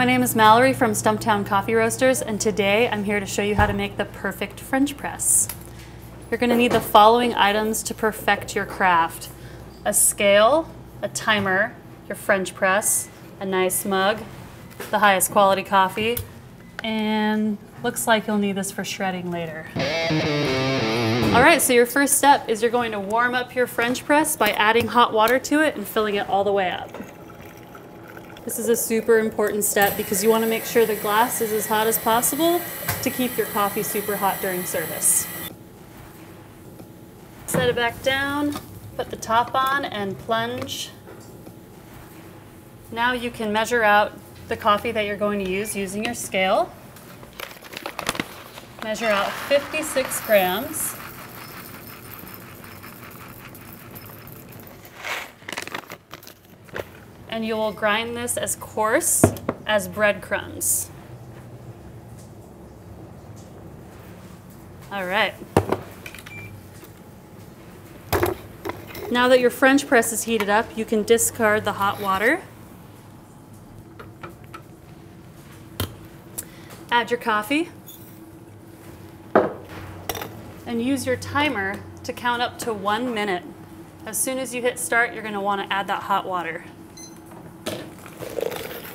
my name is Mallory from Stumptown Coffee Roasters and today I'm here to show you how to make the perfect French press. You're going to need the following items to perfect your craft. A scale, a timer, your French press, a nice mug, the highest quality coffee, and looks like you'll need this for shredding later. All right, so your first step is you're going to warm up your French press by adding hot water to it and filling it all the way up. This is a super important step because you want to make sure the glass is as hot as possible to keep your coffee super hot during service. Set it back down, put the top on and plunge. Now you can measure out the coffee that you're going to use using your scale. Measure out 56 grams. And you will grind this as coarse as breadcrumbs. All right. Now that your French press is heated up, you can discard the hot water. Add your coffee. And use your timer to count up to one minute. As soon as you hit start, you're gonna wanna add that hot water.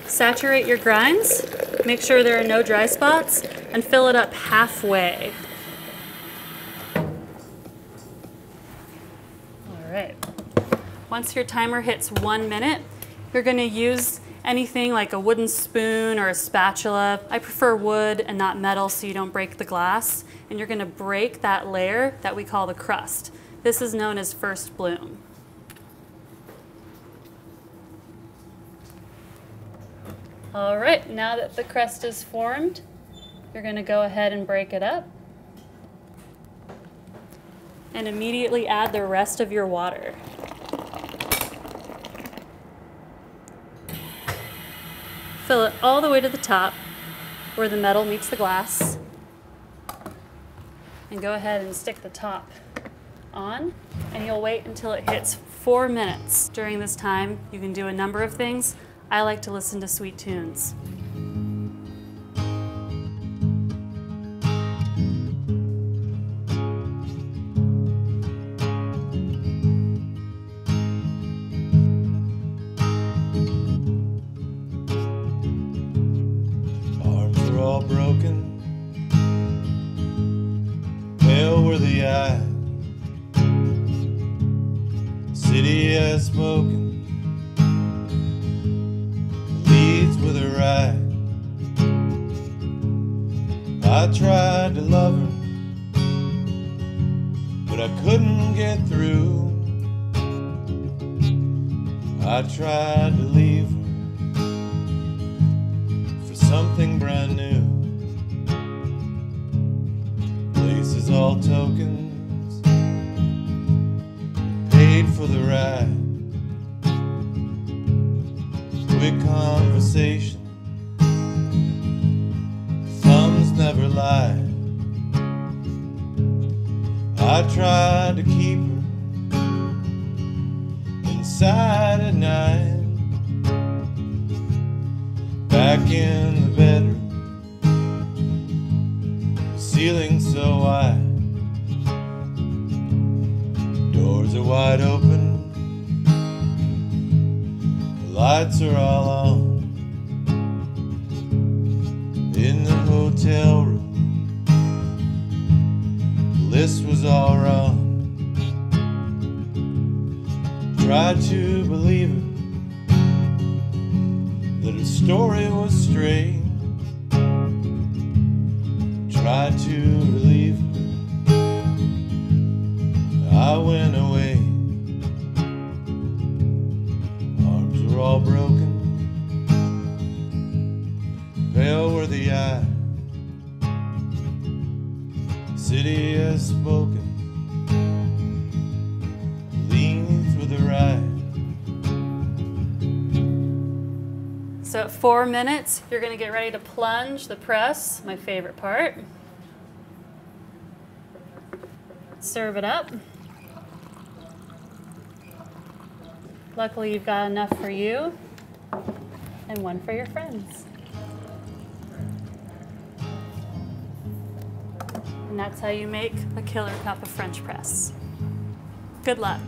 Saturate your grinds, make sure there are no dry spots, and fill it up halfway. All right. Once your timer hits one minute, you're gonna use anything like a wooden spoon or a spatula. I prefer wood and not metal so you don't break the glass. And you're gonna break that layer that we call the crust. This is known as first bloom. All right, now that the crust is formed, you're gonna go ahead and break it up. And immediately add the rest of your water. Fill it all the way to the top where the metal meets the glass. And go ahead and stick the top on and you'll wait until it hits four minutes. During this time, you can do a number of things. I like to listen to sweet tunes. The eyes. City has spoken. I tried to love her, but I couldn't get through. I tried to leave her for something brand new. Places all tokens, paid for the ride quick conversation. I tried to keep her inside at night. Back in the bedroom, ceiling so wide. Doors are wide open lights are all on hotel room. The list was all wrong. Tried to believe it that her story was strange. Tried to relieve her. I went away. Arms were all broken. Pale were the eyes. City has spoken. Lean the ride. So at four minutes, you're gonna get ready to plunge the press, my favorite part. Serve it up. Luckily, you've got enough for you. and one for your friends. And that's how you make a killer cup of French press. Good luck.